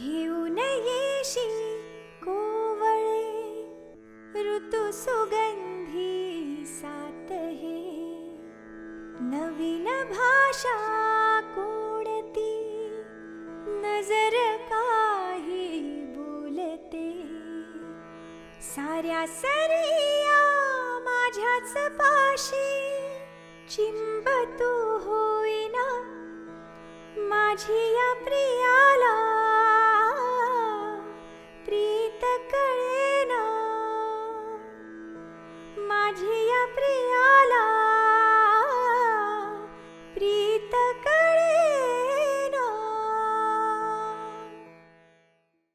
घेऊन येशी कोवळे ऋतु सुगंधी सात हे. नवीन भाषा कोणती? नजर काही बोलते. साऱ्या सरिया माझ्याच पाशी. चिंबतू होईना. माझी या मा dia prior.